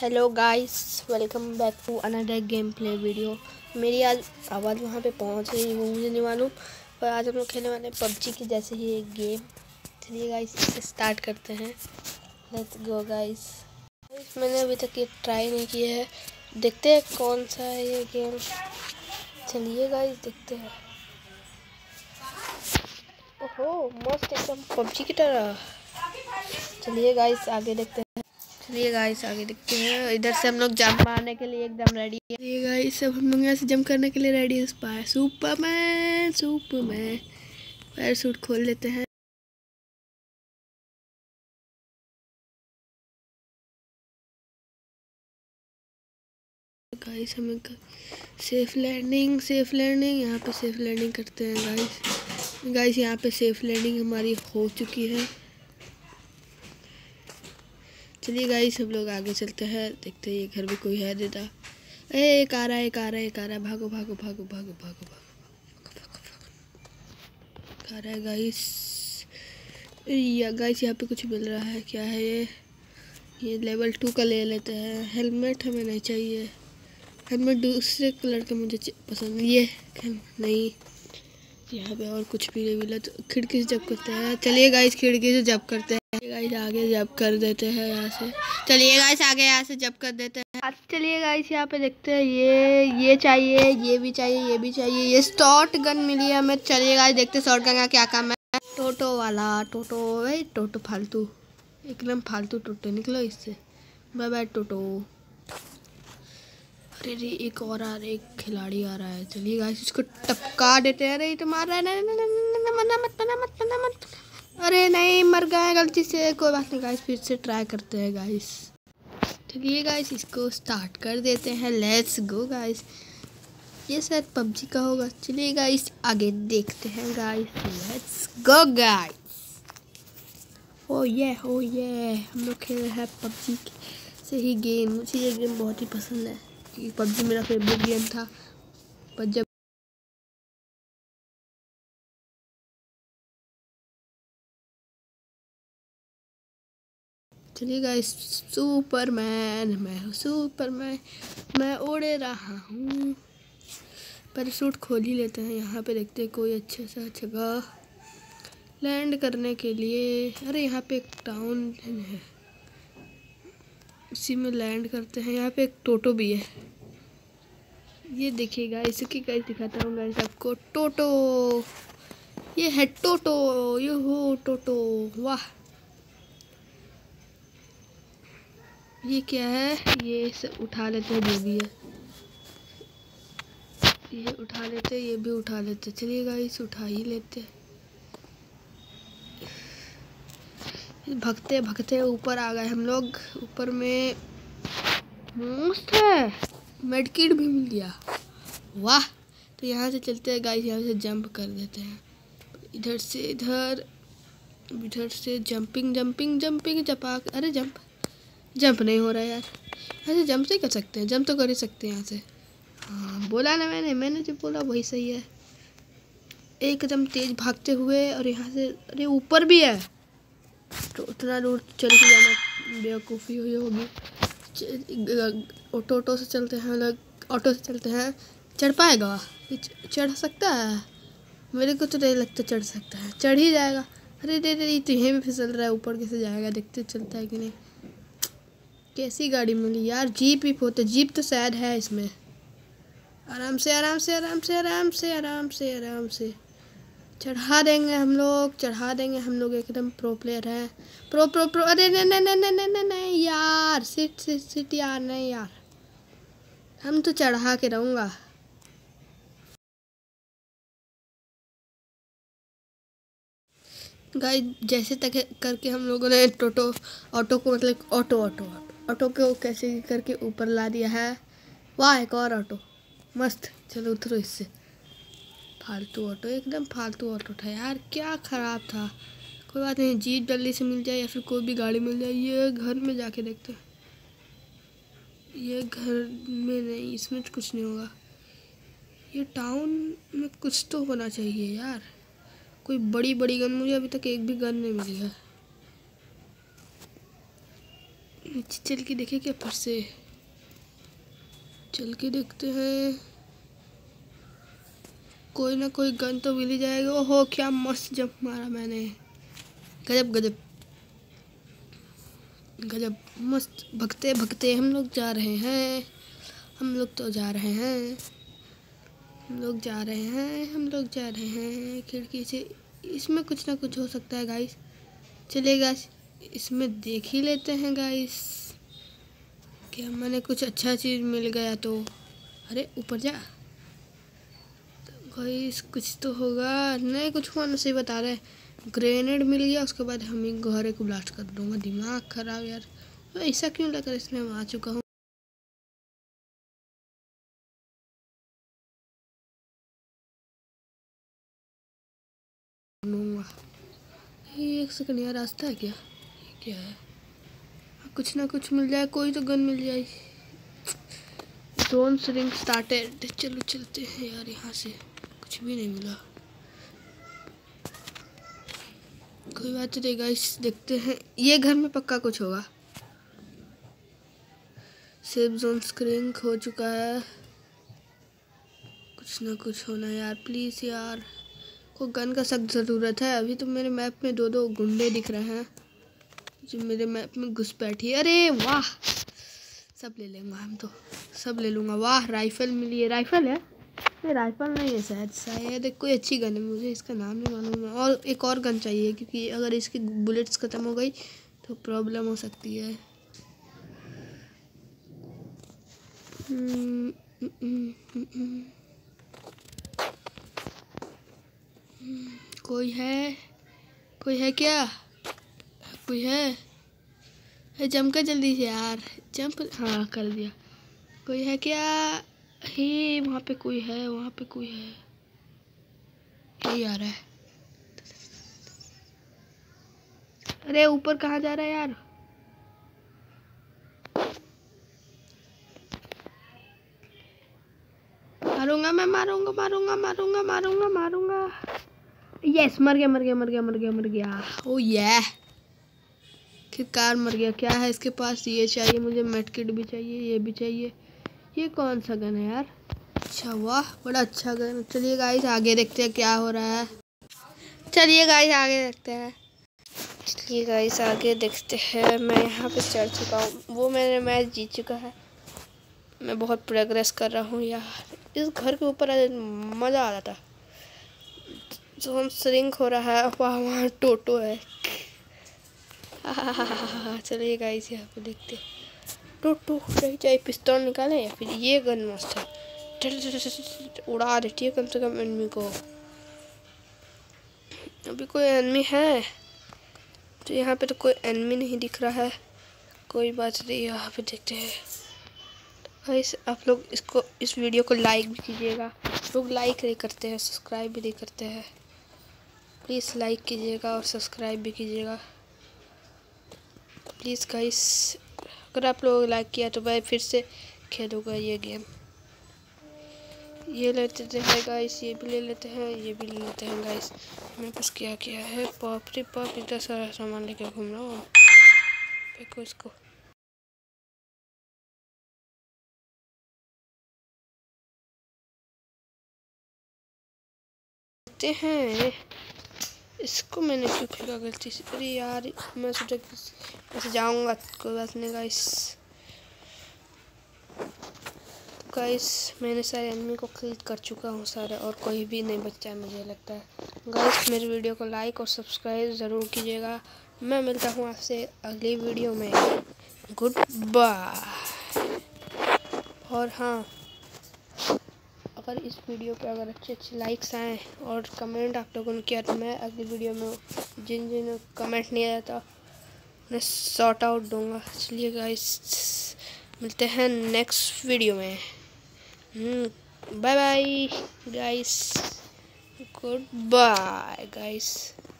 Hello guys welcome back to another gameplay video मेरी आज आवाज़ वहाँ पे पहुँच रही वो मुझे नहीं मालूम, पर आज हम लोग खेलने वाले पबजी की जैसे ही एक गेम चलिए गाइस इसे स्टार्ट करते हैं. लेट्स गो गाइस मैंने अभी तक ये ट्राई नहीं किया है. देखते हैं कौन सा है ये गेम चलिए गाइस देखते हैं. ओहो, मस्त एकदम पबजी की तरह. चलिए गाइस आगे देखते हैं. चलिए गाइस आगे देखते हैं। इधर से हम लोग जंप मारने के लिए एकदम रेडी है। ये गाइस सब हम लोग यहाँ से जंप करने के लिए रेडी है। स्पाई सुपरमैन सुपरमैन पैर सूट खोल लेते हैं। गाइस हमें सेफ़ लैंडिंग सेफ़ लैंडिंग यहाँ पे सेफ़ लैंडिंग करते हैं गाइस गाइस यहाँ पे सेफ़ लैंडिंग हमारी हो चुकी है। चलिए गाइस सब लोग आगे चलते हैं। देखते हैं ये घर भी कोई है देता ए, एक आ रहा है, एक आ रहा है, एक आ रहा है। भागो भागो भागो भागो भागो भागो आ रहा है गाइस या गाइस यहाँ पे कुछ मिल रहा है। क्या है ये? ये लेवल टू का ले लेते हैं। हेलमेट हमें नहीं चाहिए। हेलमेट दूसरे कलर का मुझे पसंद ये नहीं। यहाँ पे और कुछ भी नहीं मिला। तो खिड़की से जब करते हैं। चलिए गाइस खिड़की से जब करते हैं। गाइस आगे जब कर देते हैं यहाँ से। चलिए गाइस आगे यहाँ से जब कर देते हैं। चलिए गाइस यहाँ पे देखते हैं, ये ये चाहिए, ये भी चाहिए, ये भी चाहिए, ये शॉर्ट गन मिली है हमें। चलिए गाइस देखते शॉर्ट गन का क्या काम है। टोटो वाला, टोटो भाई टोटो फालतू। एकदम फालतू टोटो निकलो इससे। Bye bye, Toto. अरे रे, एक और आ रहा एक खिलाड़ी आ रहा है। चलिए गाइस इसको टपका देते हैं। अरे तो मार रहा है। मत मत मत मत मत। अरे नहीं, मर गए गलती से। कोई बात नहीं गाइस फिर से ट्राई करते हैं गाइस चलिए गाइस इसको स्टार्ट कर देते हैं। लेट्स गो गाइस ये शायद पबजी का होगा। चलिए गाइस आगे देखते हैं guys let's go guys oh yeah oh yeah हम लोग खेल रहे हैं पबजी से ही गेम मुझे ये गेम बहुत ही पसंद है, क्योंकि पबजी मेरा फेवरेट गेम था। पर जब चलिए गाइस सुपरमैन, मैं सुपरमैन, मैं उड़े रहा हूँ। पैराशूट खोल ही लेते हैं, यहाँ पे देखते हैं कोई अच्छा सा जगह लैंड करने के लिए। अरे, यहाँ पे एक टाउन है। उसी में लैंड करते हैं। यहाँ पे एक टोटो भी है। ये देखिएगा, इसकी गाइस दिखाता हूँ गाइस आपको। टोटो! ये है टोटो! ये हो टोटो! वाह! ये क्या है? ये सब उठा लेते हैं जो भी है। ये उठा लेते हैं, ये भी उठा लेते चलिए गाइस उठा ही लेते भगते भगते ऊपर आ गए हम लोग। ऊपर में मस्त है। मेडकिट भी मिल गया। वाह! तो यहाँ से चलते हैं गाइस यहाँ से जंप कर देते हैं। इधर से इधर इधर से जंपिंग जंपिंग जंपिंग जपा। अरे जंप जंप नहीं हो रहा यार। ऐसे जंप से कर सकते हैं, जंप तो कर ही सकते हैं यहाँ से। हाँ बोला ना मैंने मैंने जो बोला वही सही है। एकदम तेज भागते हुए और यहाँ से, अरे ऊपर भी है। तो उतना दूर चल के जाना बेवकूफ़ी हुई होगी। ऑटो ऑटो से चलते हैं अलग, ऑटो से चलते हैं। चढ़ पाएगा? चढ़ सकता है? मेरे को तो नहीं लगता चढ़ सकता है। चढ़ ही जाएगा। अरे दे दे तो यहीं भी फिसल रहा है, ऊपर कैसे जाएगा? देखते चलता है कि नहीं। कैसी गाड़ी मिली यार? जीप ही होते जीप तो शायद है इसमें। आराम से आराम से आराम से आराम से आराम से आराम से। चढ़ा देंगे हम लोग, चढ़ा देंगे हम लोग। एकदम प्रो प्लेयर है। प्रो प्रो प्रो अरे नहीं नहीं नहीं नहीं नहीं नहीं यार। सिट सिट सिट यार, नहीं यार। हम तो चढ़ा के रहूँगा। गाइस जैसे तक करके हम लोगों ने टोटो ऑटो को मतलब ऑटो ऑटो ऑटो को कैसे करके ऊपर ला दिया है? वाह, एक और ऑटो। मस्त। चलो उतरो इससे। फालतू ऑटो, एकदम फालतू ऑटो था यार। क्या ख़राब था। कोई बात नहीं, जीप जल्दी से मिल जाए या फिर कोई भी गाड़ी मिल जाए, ये घर में जाके देखते हैं। ये घर में नहीं, इसमें तो कुछ नहीं होगा। ये टाउन में कुछ तो होना चाहिए यार। कोई बड़ी बड़ी गन, मुझे अभी तक एक भी गन नहीं मिली है। नीचे चल के देखे क्या फिर से। चल के देखते हैं। कोई ना कोई गन तो मिल ही जाएगा। ओहो, क्या मस्त जंप मारा मैंने। गजब गजब। गजब। मस्त। भगते भगते हम लोग जा रहे हैं। हम लोग तो जा रहे हैं। हम लोग जा रहे हैं। हम लोग जा रहे हैं। खिड़की से इसमें कुछ ना कुछ हो सकता है गाइस चलेगा इसमें देख ही लेते हैं गाइस क्या मैंने कुछ अच्छा चीज़ मिल गया तो। अरे, ऊपर जा। गाइस कुछ तो होगा। नहीं, कुछ हुआ नहीं बता रहे ग्रेनेड मिल गया, उसके बाद हम ही घरे को ब्लास्ट कर दूँगा। दिमाग खराब यार। तो ऐसा क्यों लग इसमें आ चुका हूँ। एक सेकंड यार, रास्ता है क्या? क्या है? कुछ ना कुछ मिल जाए, कोई तो गन मिल जाए। जोन रिंग स्टार्टेड चलो चलते हैं यार यहाँ से। कुछ भी नहीं मिला। कोई बात नहीं गाइस देखते हैं। ये घर में पक्का कुछ होगा। सेफ़ जोन स्क्रीन हो चुका है। कुछ ना कुछ होना यार प्लीज़ यार। को गन का सख्त ज़रूरत है। अभी तो मेरे मैप में दो दो गुंडे दिख रहे हैं। जो, मेरे मैप में घुस बैठी अरे वाह! सब ले लेंगे हम तो। सब ले लूँगा। वाह, राइफल मिली है। राइफल है? ये राइफल नहीं है शायद शायद कोई अच्छी गन है, मुझे इसका नाम नहीं मालूम है। और एक और गन चाहिए, क्योंकि अगर इसकी बुलेट्स ख़त्म हो गई तो प्रॉब्लम हो सकती है। कोई है? कोई है क्या? कोई है? जम कर जल्दी से यार। जंप? हाँ कर दिया। कोई है क्या? हे, वहाँ पे कोई है, वहाँ पे कोई है। यही आ रहा है। अरे, ऊपर कहाँ जा रहा है यार? मारूँगा मैं, मारूँगा मारूँगा मारूँगा मारूँगा मारूँगा। यस मर गया मर गया मर गया मर गया मर गया। ओ ये फिर कार मर गया। क्या है इसके पास? ये चाहिए मुझे, मेटकिट भी चाहिए, ये भी चाहिए। ये कौन सा गन है यार? अच्छा वाह, बड़ा अच्छा गन चलिए गाइस आगे देखते हैं क्या हो रहा है। चलिए गाइस आगे देखते हैं। चलिए गाइस आगे देखते हैं। मैं यहाँ पे चढ़ चुका हूँ। वो मैंने मैच जीत चुका है। मैं बहुत प्रोग्रेस कर रहा हूँ यार। इस घर के ऊपर मज़ा आ रहा था। जो हम स्रिंक हो रहा है। वहाँ वहाँ, टोटो है। चलिए गाइस यहाँ पे देखते हैं। टू चाहे पिस्तौल निकालें या फिर ये गन मस्त है उड़ा देती है कम से कम एनमी को। अभी कोई एनमी है? तो यहाँ पे तो कोई एनमी नहीं दिख रहा है। कोई बात नहीं, यहाँ पे देखते हैं। गाइस आप लोग इसको, इस वीडियो को लाइक भी कीजिएगा। लोग लाइक नहीं करते हैं सब्सक्राइब भी नहीं करते हैं। प्लीज़ लाइक कीजिएगा और सब्सक्राइब भी कीजिएगा। प्लीज़ गाइस, अगर आप लोग लाइक किया तो मैं फिर से खेलूँगा ये गेम। ये लेते हैं गाइस, ये भी ले लेते हैं, ये भी ले लेते हैं गाइस। मेरे पास क्या किया है? पॉप रे पॉप इतना सारा सामान लेके घूम रहा हूँ। देखो इसको। हैं। इसको मैंने क्यों फेंका गलती से? अरे यार, मैं सोचा कि ऐसे जाऊँगा कोई बात नहीं गाइस गाइस मैंने सारे एनिमी को किल कर चुका हूँ सारे और कोई भी नहीं बच्चा है, मुझे लगता है। गाइस मेरी वीडियो को लाइक और सब्सक्राइब ज़रूर कीजिएगा। मैं मिलता हूँ आपसे अगली वीडियो में। गुड बाय और हाँ अगर इस वीडियो पे अगर अच्छे अच्छे लाइक्स आए और कमेंट आप लोगों ने किया तो मैं अगली वीडियो में जिन जिन कमेंट नहीं आया था उन्हें शॉर्ट आउट दूँगा। चलिए गाइस मिलते हैं नेक्स्ट वीडियो में। Bye bye guys goodbye guys